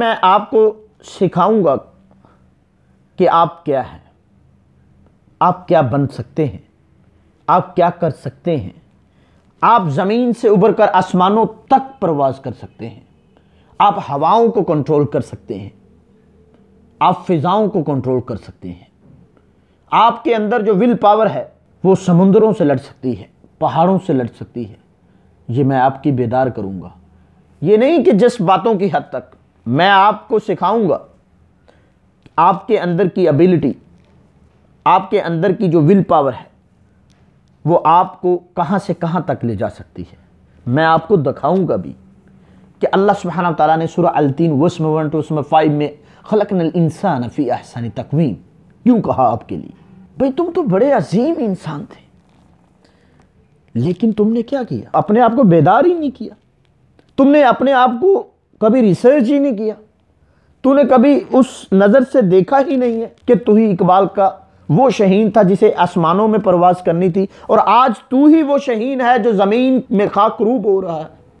मैं आपको सिखाऊँगा कि आप क्या हैं। आप क्या बन सकते हैं। आप क्या कर सकते हैं। आप ज़मीन से उबर कर आसमानों तक प्रवास कर सकते हैं। आप हवाओं को कंट्रोल कर सकते हैं। आप फिज़ाओं को कंट्रोल कर सकते हैं। आपके अंदर जो विल पावर है, वो समुंदरों से लड़ सकती है, पहाड़ों से लड़ सकती है। ये मैं आपकी बेदार करूँगा। ये नहीं कि जिस बातों की हद तक। मैं आपको सिखाऊँगा आपके अंदर की एबिलिटी आपके अंदर की जो विल पावर है, वो आपको कहाँ से कहाँ तक ले जा सकती है। मैं आपको दिखाऊँगा भी कि अल्लाह सुबहाना ताला ने सूरह अलतीन वस्म वन टू उसमें फाइव में खलक नल इंसान फ़ी अहसानी तकवीम। क्यों कहा आपके लिए? भाई, तुम तो बड़े अजीम इंसान थे। लेकिन तुमने क्या किया? अपने आप को बेदार ही नहीं किया। तुमने अपने आप को कभी रिसर्च ही नहीं किया। तूने कभी उस नज़र से देखा ही नहीं है कि तू ही इकबाल का वो शहीन था जिसे आसमानों में परवाज करनी थी और आज तू ही वो शहीन है जो ज़मीन में खाक रूप हो रहा है।